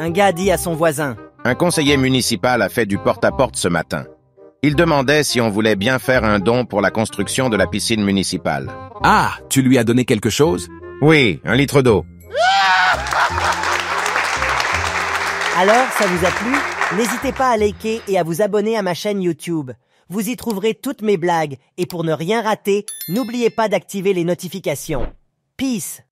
Un gars dit à son voisin. Un conseiller municipal a fait du porte-à-porte ce matin. Il demandait si on voulait bien faire un don pour la construction de la piscine municipale. Ah, tu lui as donné quelque chose? Oui, un litre d'eau. Alors, ça vous a plu? N'hésitez pas à liker et à vous abonner à ma chaîne YouTube. Vous y trouverez toutes mes blagues et pour ne rien rater, n'oubliez pas d'activer les notifications. Peace